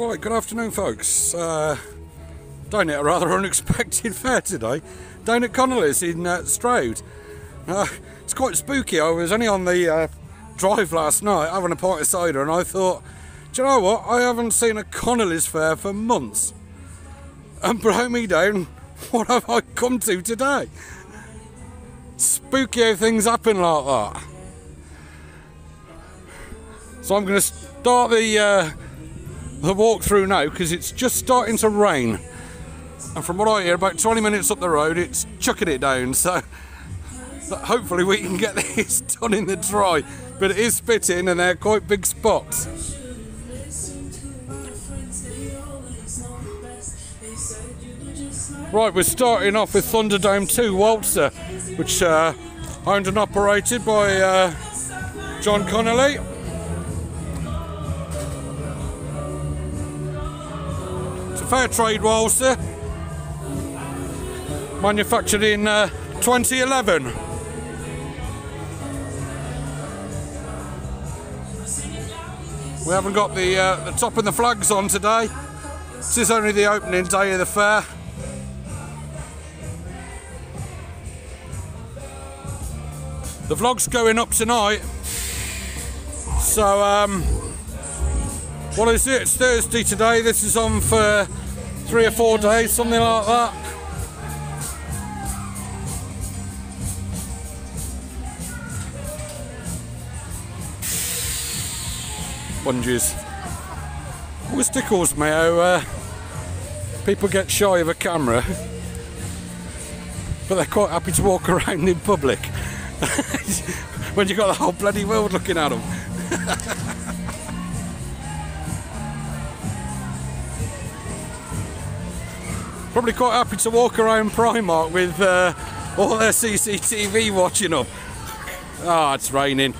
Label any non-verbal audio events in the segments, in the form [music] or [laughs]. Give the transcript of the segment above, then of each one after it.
Right, good afternoon, folks. Uh, down at a rather [laughs] unexpected fair today, down at Coneley's in uh, Stroud. Uh, it's quite spooky. I was only on the uh, drive last night having a pint of cider, and I thought, do you know what? I haven't seen a Coneley's fair for months. And [laughs] blow me down, [laughs] what have I come to today? Spooky how things happen like that. So I'm going to start the uh, the walk through now because it's just starting to rain. And from what I hear, about 20 minutes up the road, it's chucking it down. So, hopefully we can get [laughs] this done in the dry. But it is spitting and they're quite big spots. Right, we're starting off with Thunderdome 2 Waltzer, which uh, owned and operated by uh, John Coneley. Fair trade waltzer, manufactured in uh, 2011. We haven't got the, uh, the top and the flags on today. This is only the opening day of the fair. The vlog's going up tonight. So, um, what is it? It's Thursday today. This is on for three or four days, something like that. Bungees. Always tickles me how uh, people get shy of a camera, but they're quite happy to walk [laughs] around in public [laughs] when you've got the whole bloody world looking at them. [laughs] Probably quite happy to walk around Primark with uh, all their CCTV watching them. Ah, oh, it's raining.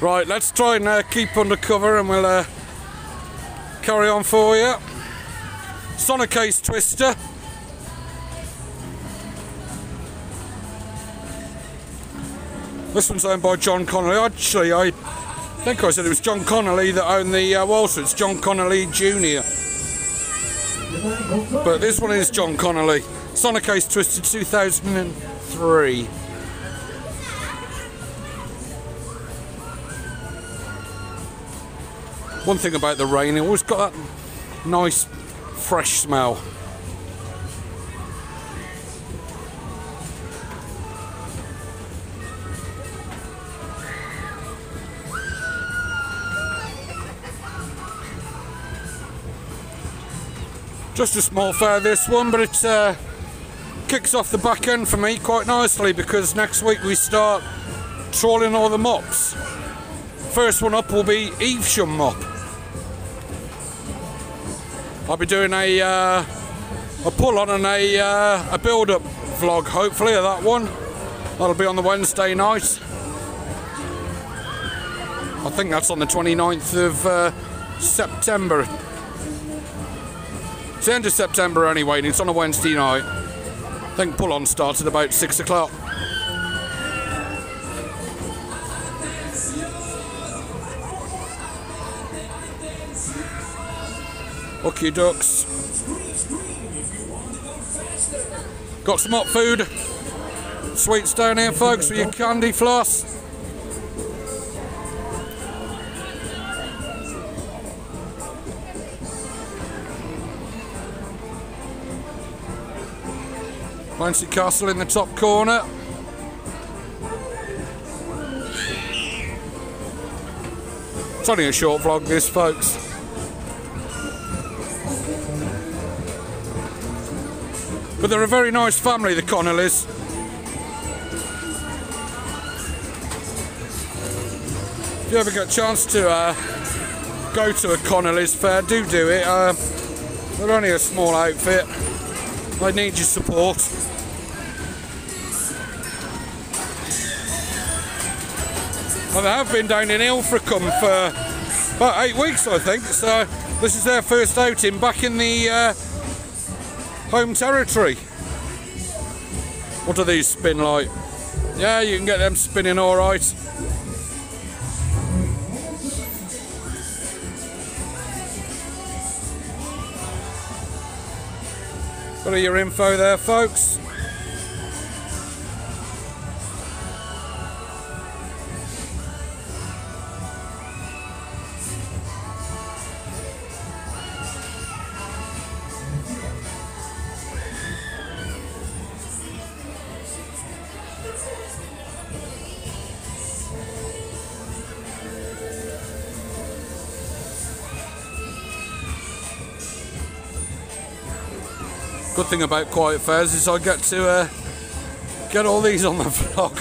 Right, let's try and uh, keep under cover and we'll uh, carry on for you. Sonic Sonicase Twister. This one's owned by John Coneley. Actually, I think I said it was John Coneley that owned the uh, Waltzer. It's John Coneley Jr. But this one is John Coneley. Sonicase Twisted 2003. One thing about the rain, it always got that nice fresh smell. Just a small fair this one, but it uh, kicks off the back end for me quite nicely because next week we start trawling all the mops. First one up will be Evesham mop. I'll be doing a uh, a pull on and a, uh, a build up vlog hopefully of that one. That'll be on the Wednesday night. I think that's on the 29th of uh, September it's the end of September anyway, and it's on a Wednesday night. I think pull on starts at about six o'clock. Okay, ducks. Got some hot food. Sweets down here, folks, with your candy floss. Bouncy Castle in the top corner. It's only a short vlog this folks. But they're a very nice family, the Coneleys. If you ever get a chance to uh, go to a Coneley's fair, do do it. Uh, they're only a small outfit. I need your support. Well, they have been down in Ilfracombe for about eight weeks, I think. So this is their first outing back in the uh, home territory. What do these spin like? Yeah, you can get them spinning all right. What are your info there, folks? Good thing about Quiet Fairs is I get to uh, get all these on the [laughs] vlog,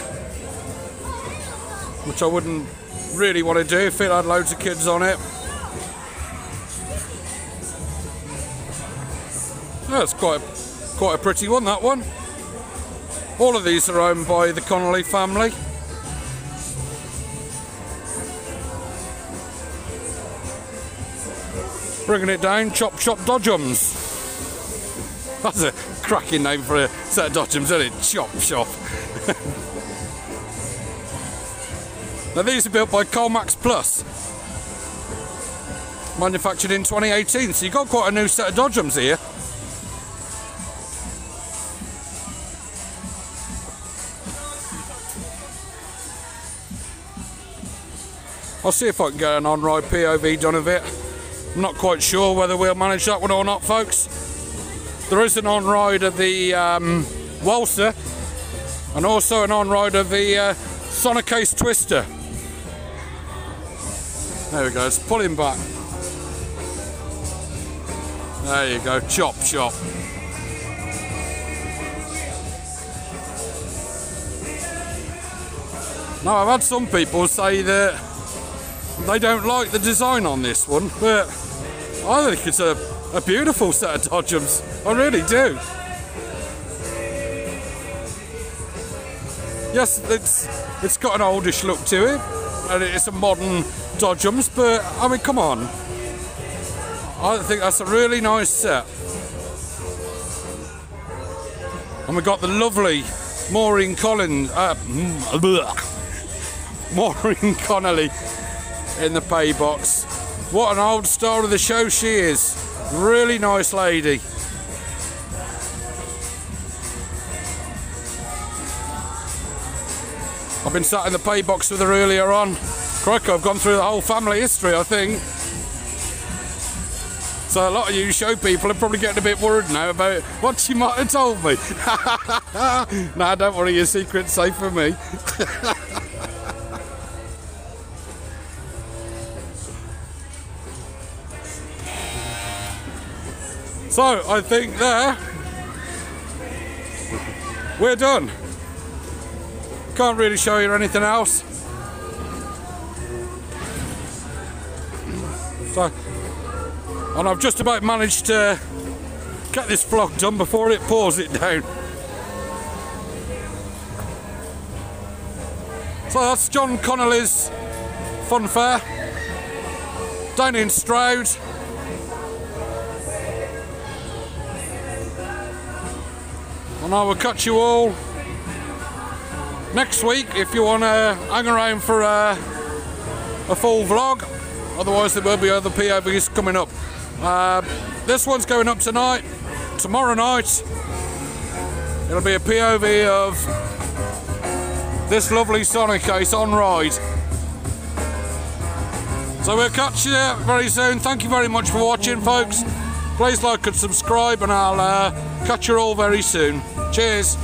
which I wouldn't really want to do if it had loads of kids on it. That's quite a, quite a pretty one, that one. All of these are owned by the Coneley family. Bringing it down, Chop Chop Dodgems. That's a cracking name for a set of Dodgems, isn't it? Chop Shop. [laughs] now these are built by Colmax Plus. Manufactured in 2018, so you've got quite a new set of Dodgems here. I'll see if I can get an on-ride POV done of it. I'm not quite sure whether we'll manage that one or not, folks. There is an on-ride of the um, Waltzer and also an on-ride of the uh, Sonocasse Twister. There we go, let's pull him back. There you go, chop chop. Now I've had some people say that they don't like the design on this one, but I think it's a, a beautiful set of Dodgems. I really do. Yes, it's it's got an oldish look to it, and it's a modern Dodgems, but I mean, come on. I think that's a really nice set. And we've got the lovely Maureen Collins, uh, [laughs] Maureen Coneley in the pay box. What an old star of the show she is. Really nice lady. I've been sat in the pay box with her earlier on. Crikey, I've gone through the whole family history, I think. So a lot of you show people are probably getting a bit worried now about what she might have told me. [laughs] nah, don't worry, your secret's safe for me. [laughs] So I think there we're done. Can't really show you anything else. So, and I've just about managed to get this vlog done before it pours it down. So that's John Coneley's fun fair down in Stroud. And I will catch you all next week if you want to hang around for a, a, full vlog. Otherwise, there will be other POVs coming up. Uh, this one's going up tonight. Tomorrow night, it'll be a POV of this lovely Sonocasse on ride. So we'll catch you very soon. Thank you very much for watching, folks. Please like and subscribe, and I'll uh, catch you all very soon. Tschüss.